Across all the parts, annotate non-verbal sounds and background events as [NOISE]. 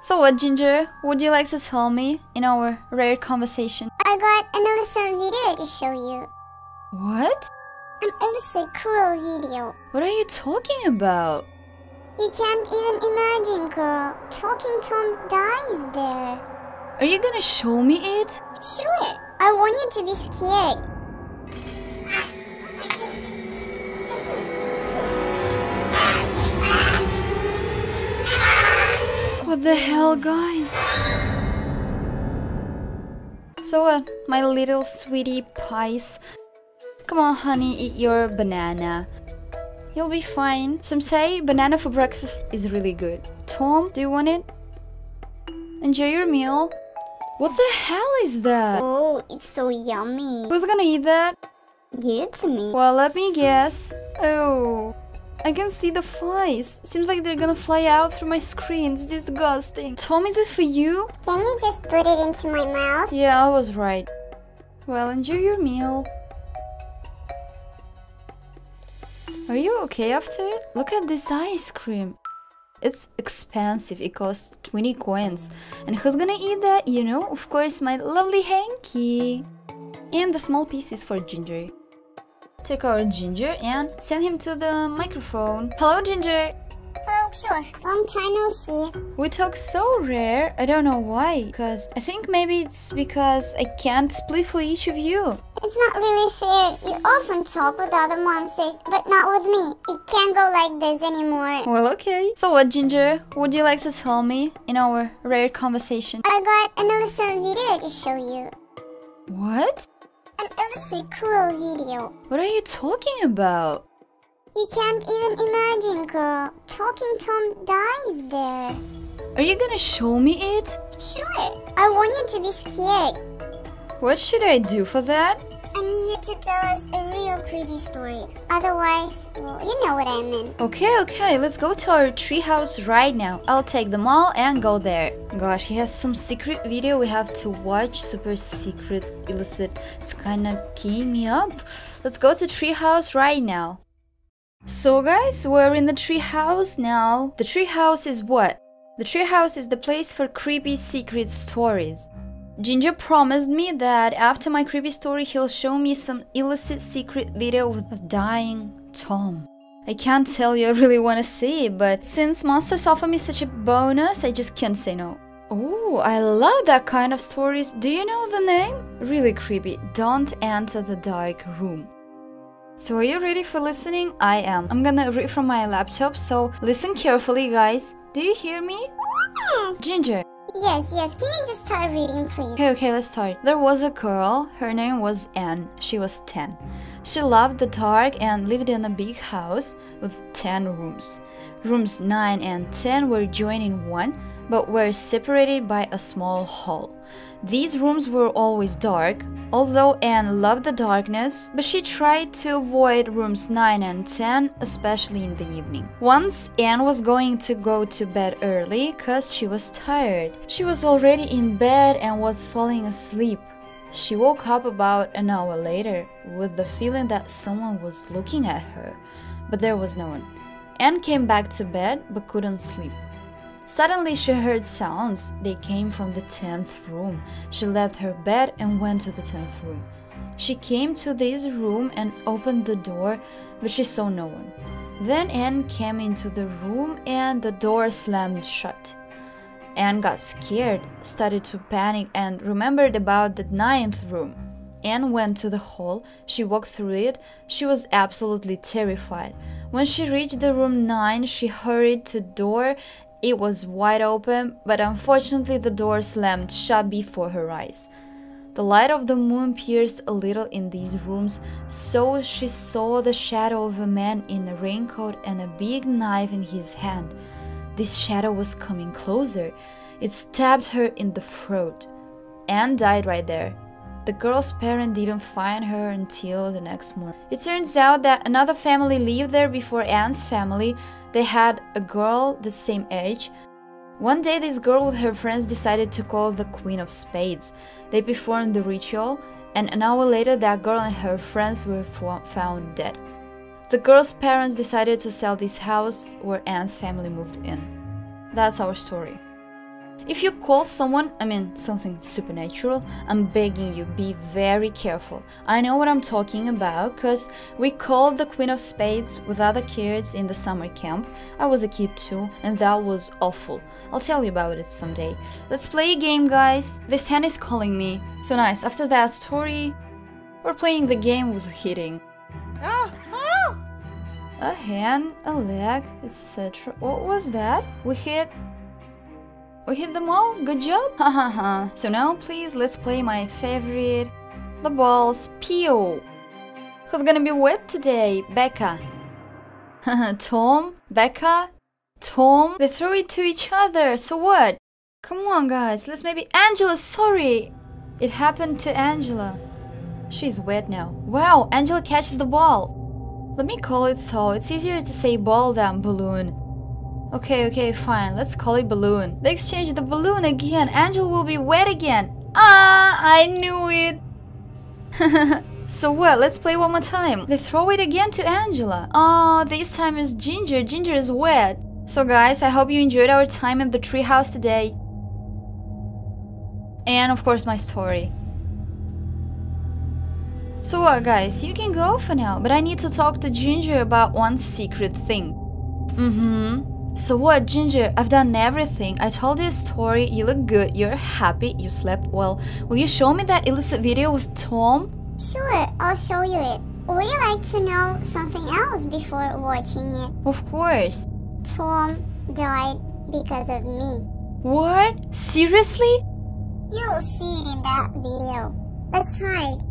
So what, Ginger? Would you like to tell me in our rare conversation? I got an illicit video to show you. What? An illicit, cruel video. What are you talking about? You can't even imagine, girl. Talking Tom dies there. Are you gonna show me it? Sure. I want you to be scared. What the hell, guys? So what, uh, my little sweetie pies? Come on, honey, eat your banana. You'll be fine. Some say banana for breakfast is really good. Tom, do you want it? Enjoy your meal. What the hell is that? Oh, it's so yummy. Who's gonna eat that? Give it to me. Well, let me guess. Oh. I can see the flies. Seems like they're gonna fly out through my screen. It's disgusting. Tom, is it for you? Can you just put it into my mouth? Yeah, I was right. Well, enjoy your meal. Are you okay after it? Look at this ice cream. It's expensive, it costs 20 coins. And who's gonna eat that? You know, of course, my lovely Hanky. And the small pieces for Ginger. Take our Ginger and send him to the microphone. Hello, Ginger. Oh, sure. Long time no see. We talk so rare. I don't know why. Because I think maybe it's because I can't split for each of you. It's not really fair. You often talk with other monsters, but not with me. It can't go like this anymore. Well, okay. So what, Ginger? Would you like to tell me in our rare conversation? I got another illicit video to show you. What? An illicit, cruel video. What are you talking about? You can't even imagine, girl. Talking Tom dies there. Are you gonna show me it? Sure. I want you to be scared. What should I do for that? I need you to tell us a real creepy story. Otherwise, well, you know what I mean. Okay, okay, let's go to our treehouse right now. I'll take them all and go there. Gosh, he has some secret video we have to watch. Super secret, illicit. It's kinda keying me up. Let's go to treehouse right now. So guys, we're in the treehouse now. The treehouse is what? The treehouse is the place for creepy secret stories. Ginger promised me that after my creepy story he'll show me some illicit secret video with a dying Tom. I can't tell you I really want to see it, but since monsters offer me such a bonus, I just can't say no. Oh, I love that kind of stories. Do you know the name? Really creepy. Don't enter the dark room. So are you ready for listening? I am. I'm gonna read from my laptop, so listen carefully guys. Do you hear me? Ginger, Yes, yes. Can you just start reading, please? Okay, okay, let's start. There was a girl, her name was Anne. She was 10. She loved the dark and lived in a big house with 10 rooms. Rooms 9 and 10 were joined in one, but were separated by a small hall. These rooms were always dark, although Anne loved the darkness, but she tried to avoid rooms 9 and 10, especially in the evening. Once, Anne was going to go to bed early because she was tired. She was already in bed and was falling asleep. She woke up about an hour later with the feeling that someone was looking at her, but there was no one. Anne came back to bed but couldn't sleep. Suddenly she heard sounds. They came from the 10th room. She left her bed and went to the 10th room. She came to this room and opened the door, but she saw no one. Then Anne came into the room and the door slammed shut. Anne got scared, started to panic, and remembered about the ninth room. Anne went to the hall, she walked through it, she was absolutely terrified. When she reached the room 9, she hurried to the door it was wide open, but unfortunately the door slammed shut before her eyes. The light of the moon pierced a little in these rooms, so she saw the shadow of a man in a raincoat and a big knife in his hand. This shadow was coming closer. It stabbed her in the throat. Anne died right there. The girl's parent didn't find her until the next morning. It turns out that another family lived there before Anne's family, they had a girl the same age. One day, this girl with her friends decided to call the Queen of Spades. They performed the ritual, and an hour later, that girl and her friends were found dead. The girl's parents decided to sell this house where Anne's family moved in. That's our story. If you call someone, I mean something supernatural, I'm begging you, be very careful. I know what I'm talking about because we called the Queen of Spades with other kids in the summer camp. I was a kid too, and that was awful. I'll tell you about it someday. Let's play a game, guys. This hand is calling me. So nice. After that story, we're playing the game with hitting. Ah, ah! A hand, a leg, etc. What was that? We hit we hit them all? Good job? Hahaha. so now please let's play my favorite. The balls. Peel. Who's gonna be wet today? Becca. Tom? Becca? Tom? They throw it to each other, so what? Come on guys, let's maybe- Angela, sorry! It happened to Angela. She's wet now. Wow, Angela catches the ball. Let me call it so, it's easier to say ball than balloon. Okay, okay, fine. Let's call it balloon. They exchange the balloon again. Angel will be wet again. Ah, I knew it. [LAUGHS] so what? Let's play one more time. They throw it again to Angela. Oh, this time is Ginger. Ginger is wet. So guys, I hope you enjoyed our time at the treehouse today. And of course my story. So what guys, you can go for now, but I need to talk to Ginger about one secret thing. Mm-hmm. So what, Ginger? I've done everything. I told you a story, you look good, you're happy, you slept well. Will you show me that illicit video with Tom? Sure, I'll show you it. Would you like to know something else before watching it? Of course. Tom died because of me. What? Seriously? You'll see it in that video. Let's hide.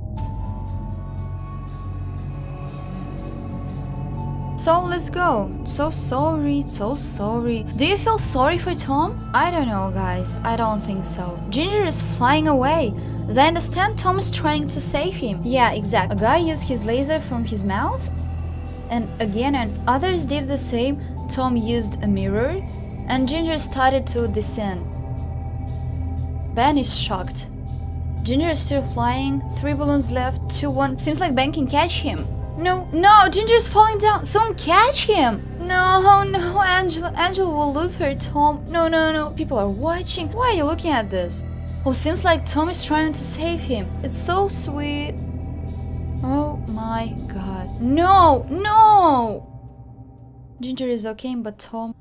So let's go. So sorry, so sorry. Do you feel sorry for Tom? I don't know, guys. I don't think so. Ginger is flying away. As I understand, Tom is trying to save him. Yeah, exactly. A guy used his laser from his mouth. And again, and others did the same. Tom used a mirror. And Ginger started to descend. Ben is shocked. Ginger is still flying. Three balloons left. Two, one. Seems like Ben can catch him. No, no, Ginger's falling down. Someone catch him. No, no, Angela. Angela will lose her Tom. No, no, no. People are watching. Why are you looking at this? Oh, seems like Tom is trying to save him. It's so sweet. Oh my god. No, no! Ginger is okay, but Tom...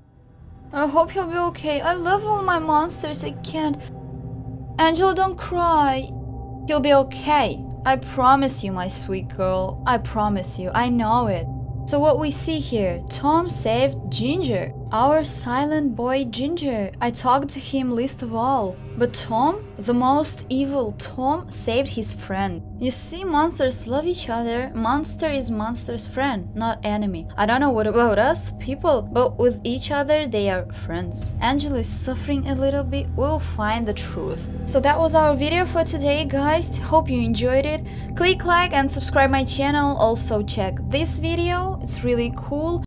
I hope he'll be okay. I love all my monsters. I can't... Angela, don't cry. He'll be okay. I promise you, my sweet girl. I promise you. I know it. So what we see here, Tom saved Ginger. Our silent boy Ginger. I talked to him least of all. But Tom, the most evil Tom, saved his friend. You see, monsters love each other. Monster is monster's friend, not enemy. I don't know what about us, people, but with each other they are friends. Angela is suffering a little bit. We'll find the truth. So that was our video for today, guys. Hope you enjoyed it. Click like and subscribe my channel. Also check this video. It's really cool.